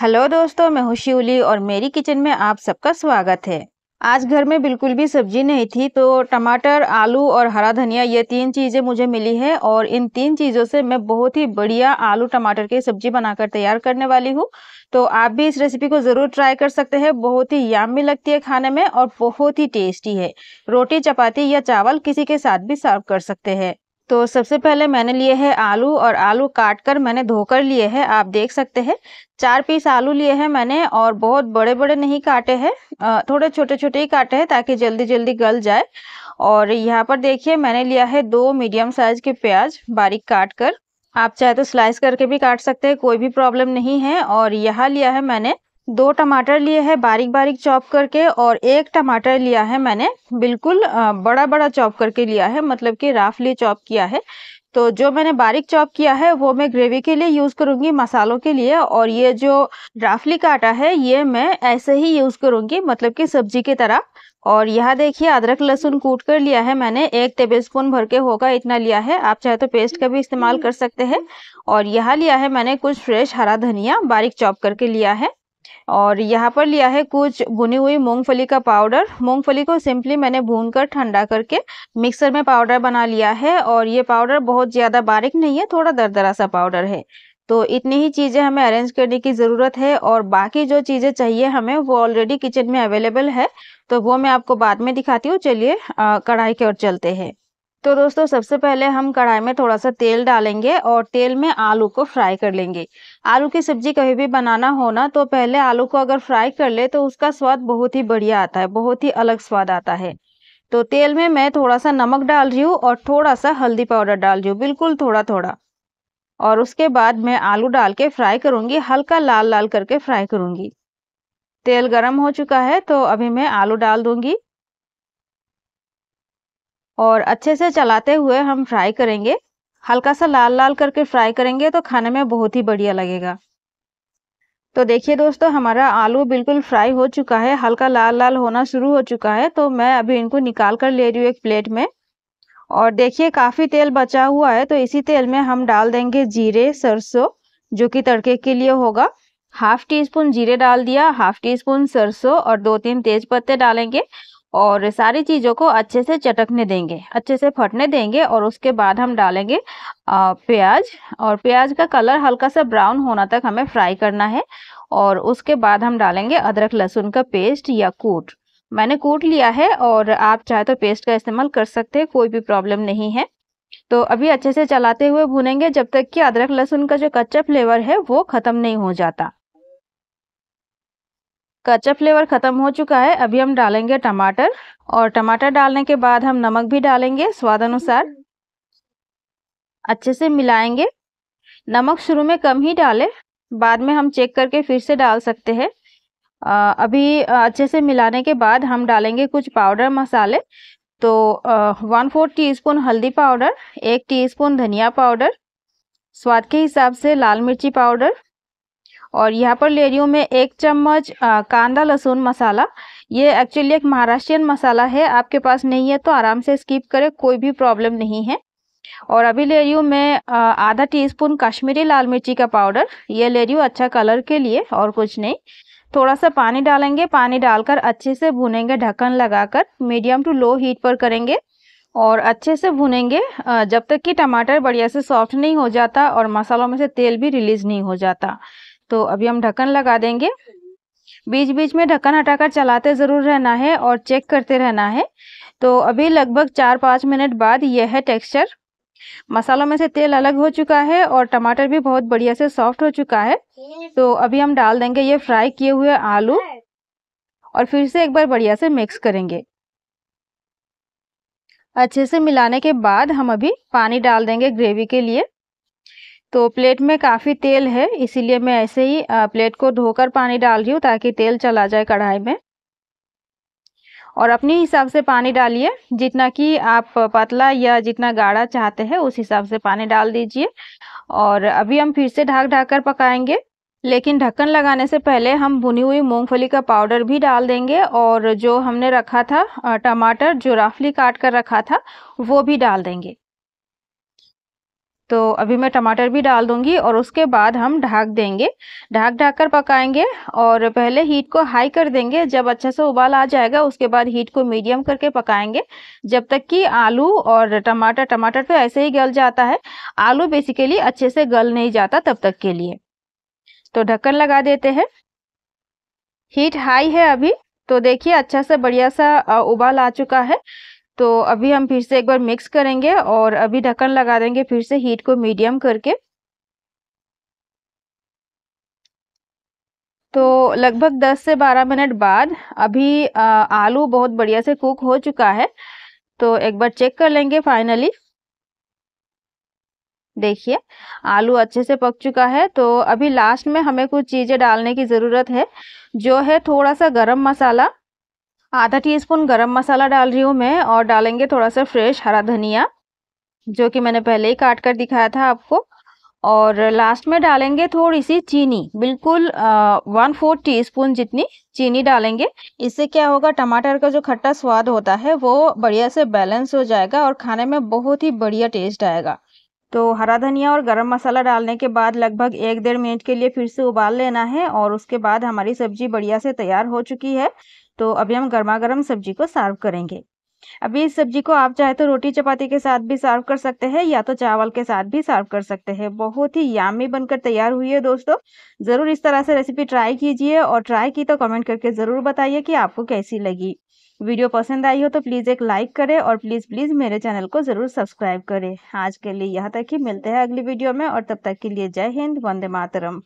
Hello दोस्तों, मैं हूँ शिवली और मेरी किचन में आप सबका स्वागत है। आज घर में बिल्कुल भी सब्ज़ी नहीं थी तो टमाटर, आलू और हरा धनिया, ये तीन चीज़ें मुझे मिली है और इन तीन चीज़ों से मैं बहुत ही बढ़िया आलू, टमाटर की सब्ज़ी बनाकर तैयार करने वाली हूँ। तो आप भी इस रेसिपी को ज़रूर ट्राई कर सकते हैं, बहुत ही यामी लगती है खाने में और बहुत ही टेस्टी है। रोटी, चपाती या चावल किसी के साथ भी सर्व कर सकते हैं। तो सबसे पहले मैंने लिए हैं आलू और आलू काट कर मैंने धोकर लिए हैं, आप देख सकते हैं। चार पीस आलू लिए हैं मैंने और बहुत बड़े बड़े नहीं काटे हैं थोड़े छोटे छोटे ही काटे हैं ताकि जल्दी जल्दी गल जाए। और यहाँ पर देखिए मैंने लिया है दो मीडियम साइज़ के प्याज बारीक काट कर आप चाहे तो स्लाइस करके भी काट सकते हैं, कोई भी प्रॉब्लम नहीं है। और यहाँ लिया है मैंने दो टमाटर लिए हैं बारीक बारीक चॉप करके और एक टमाटर लिया है मैंने, बिल्कुल बड़ा बड़ा चॉप करके लिया है मतलब कि राफली चॉप किया है। तो जो मैंने बारीक चॉप किया है, वो मैं ग्रेवी के लिए यूज़ करूँगी, मसालों के लिए और ये जो राफली का आटा है, ये मैं ऐसे ही यूज़ करूँगी मतलब कि सब्ज़ी की तरह। और यहाँ देखिए, अदरक लहसुन कूट कर लिया है मैंने, एक टेबलस्पून भर के होगा इतना लिया है, आप चाहे तो पेस्ट का भी इस्तेमाल कर सकते हैं। और यहाँ लिया है मैंने कुछ फ्रेश हरा धनिया बारीक चॉप करके लिया है। और यहाँ पर लिया है कुछ भुनी हुई मूंगफली का पाउडर। मूंगफली को सिंपली मैंने भून कर ठंडा करके मिक्सर में पाउडर बना लिया है और ये पाउडर बहुत ज़्यादा बारीक नहीं है, थोड़ा दरदरा सा पाउडर है। तो इतनी ही चीज़ें हमें अरेंज करने की ज़रूरत है और बाकी जो चीज़ें चाहिए हमें, वो ऑलरेडी किचन में अवेलेबल है। तो वो मैं आपको बाद में दिखाती हूँ। चलिए कढ़ाई की ओर चलते हैं। तो दोस्तों, सबसे पहले हम कढ़ाई में थोड़ा सा तेल डालेंगे और तेल में आलू को फ्राई कर लेंगे। आलू की सब्ज़ी कभी भी बनाना हो ना तो पहले आलू को अगर फ्राई कर ले तो उसका स्वाद बहुत ही बढ़िया आता है, बहुत ही अलग स्वाद आता है। तो तेल में मैं थोड़ा सा नमक डाल रही हूँ और थोड़ा सा हल्दी पाउडर डाल रही हूँ, बिल्कुल थोड़ा थोड़ा और उसके बाद मैं आलू डाल के फ्राई करूँगी, हल्का लाल लाल करके फ्राई करूँगी। तेल गर्म हो चुका है तो अभी मैं आलू डाल दूँगी। और अच्छे से चलाते हुए हम फ्राई करेंगे। हल्का सा लाल लाल करके फ्राई करेंगे तो खाने में बहुत ही बढ़िया लगेगा। तो देखिए दोस्तों, हमारा आलू बिल्कुल फ्राई हो चुका है। हल्का लाल लाल होना शुरू हो चुका है तो मैं अभी इनको निकाल कर ले रही हूँ एक प्लेट में। और देखिए, काफ़ी तेल बचा हुआ है तो इसी तेल में हम डाल देंगे जीरे, सरसों, जो कि तड़के के लिए होगा। हाफ़ टी स्पून जीरे डाल दिया, हाफ़ टी स्पून सरसों और दो तीन तेज पत्ते डालेंगे। और सारी चीज़ों को अच्छे से चटकने देंगे, अच्छे से फटने देंगे और उसके बाद हम डालेंगे प्याज। और प्याज का कलर हल्का सा ब्राउन होना तक हमें फ्राई करना है और उसके बाद हम डालेंगे अदरक लहसुन का पेस्ट या कूट। मैंने कूट लिया है और आप चाहे तो पेस्ट का इस्तेमाल कर सकते हैं, कोई भी प्रॉब्लम नहीं है। तो अभी अच्छे से चलाते हुए भुनेंगे जब तक कि अदरक लहसुन का जो कच्चा फ्लेवर है वो ख़त्म नहीं हो जाता। कच्चा फ्लेवर ख़त्म हो चुका है। अभी हम डालेंगे टमाटर और टमाटर डालने के बाद हम नमक भी डालेंगे स्वाद अनुसार। अच्छे से मिलाएँगे। नमक शुरू में कम ही डालें, बाद में हम चेक करके फिर से डाल सकते हैं। अभी अच्छे से मिलाने के बाद हम डालेंगे कुछ पाउडर मसाले। तो वन फोर्थ टी स्पून हल्दी पाउडर, एक टीस्पून धनिया पाउडर, स्वाद के हिसाब से लाल मिर्ची पाउडर और यहाँ पर ले रही हूँ मैं एक चम्मच कांदा लहसुन मसाला। ये एक्चुअली एक महाराष्ट्रियन मसाला है, आपके पास नहीं है तो आराम से स्किप करें, कोई भी प्रॉब्लम नहीं है। और अभी ले रही हूँ मैं आधा टीस्पून कश्मीरी लाल मिर्ची का पाउडर ये ले रही हूँ अच्छा कलर के लिए और कुछ नहीं। थोड़ा सा पानी डालेंगे, पानी डालकर अच्छे से भुनेंगे ढक्कन लगाकर मीडियम टू लो हीट पर करेंगे। और अच्छे से भुनेंगे जब तक कि टमाटर बढ़िया से सॉफ्ट नहीं हो जाता और मसालों में से तेल भी रिलीज़ नहीं हो जाता। तो अभी हम ढक्कन लगा देंगे। बीच बीच में ढक्कन हटाकर चलाते ज़रूर रहना है और चेक करते रहना है। तो अभी लगभग चार पाँच मिनट बाद यह है टेक्सचर। मसालों में से तेल अलग हो चुका है और टमाटर भी बहुत बढ़िया से सॉफ्ट हो चुका है। तो अभी हम डाल देंगे ये फ्राई किए हुए आलू और फिर से एक बार बढ़िया से मिक्स करेंगे। अच्छे से मिलाने के बाद हम अभी पानी डाल देंगे ग्रेवी के लिए। तो प्लेट में काफ़ी तेल है, इसीलिए मैं ऐसे ही प्लेट को धोकर पानी डाल रही हूँ ताकि तेल चला जाए कढ़ाई में। और अपने हिसाब से पानी डालिए, जितना कि आप पतला या जितना गाढ़ा चाहते हैं, उस हिसाब से पानी डाल दीजिए। और अभी हम फिर से ढाक ढाक कर पकाएँगे, लेकिन ढक्कन लगाने से पहले हम भुनी हुई मूंगफली का पाउडर भी डाल देंगे और जो हमने रखा था टमाटर जो राफली काट कर रखा था, वो भी डाल देंगे। तो अभी मैं टमाटर भी डाल दूँगी और उसके बाद हम ढाक देंगे। ढाक ढाक कर पकाएँगे और पहले हीट को हाई कर देंगे। जब अच्छा से उबाल आ जाएगा, उसके बाद हीट को मीडियम करके पकाएँगे। जब तक कि आलू और टमाटर टमाटर तो ऐसे ही गल जाता है। आलू बेसिकली अच्छे से गल नहीं जाता तब तक के लिए। तो ढक्कन लगा देते हैं। हीट हाई है अभी। तो देखिए अच्छा से बढ़िया सा उबाल आ चुका है। तो अभी हम फिर से एक बार मिक्स करेंगे और अभी ढक्कन लगा देंगे फिर से हीट को मीडियम करके। तो लगभग 10 से 12 मिनट बाद अभी आलू बहुत बढ़िया से कुक हो चुका है। तो एक बार चेक कर लेंगे फाइनली देखिए, आलू अच्छे से पक चुका है। तो अभी लास्ट में हमें कुछ चीज़ें डालने की ज़रूरत है, जो है थोड़ा सा गरम मसाला। आधा टीस्पून गरम मसाला डाल रही हूँ मैं और डालेंगे थोड़ा सा फ्रेश हरा धनिया, जो कि मैंने पहले ही काट कर दिखाया था आपको। और लास्ट में डालेंगे थोड़ी सी चीनी, बिल्कुल वन फोर्थ टी स्पून जितनी चीनी डालेंगे। इससे क्या होगा, टमाटर का जो खट्टा स्वाद होता है, वो बढ़िया से बैलेंस हो जाएगा और खाने में बहुत ही बढ़िया टेस्ट आएगा। तो हरा धनिया और गरम मसाला डालने के बाद लगभग एक डेढ़ मिनट के लिए फिर से उबाल लेना है और उसके बाद हमारी सब्ज़ी बढ़िया से तैयार हो चुकी है। तो अभी हम गर्मा गर्म सब्ज़ी को सर्व करेंगे। अभी इस सब्ज़ी को आप चाहे तो रोटी चपाती के साथ भी सर्व कर सकते हैं या तो चावल के साथ भी सर्व कर सकते हैं। बहुत ही यामी बनकर तैयार हुई है दोस्तों। ज़रूर इस तरह से रेसिपी ट्राई कीजिए और ट्राई की तो कमेंट करके ज़रूर बताइए कि आपको कैसी लगी। वीडियो पसंद आई हो तो प्लीज़ एक लाइक करें और प्लीज़ प्लीज़ मेरे चैनल को ज़रूर सब्सक्राइब करें। आज के लिए यहाँ तक ही मिलते हैं अगली वीडियो में और तब तक के लिए जय हिंद, वंदे मातरम।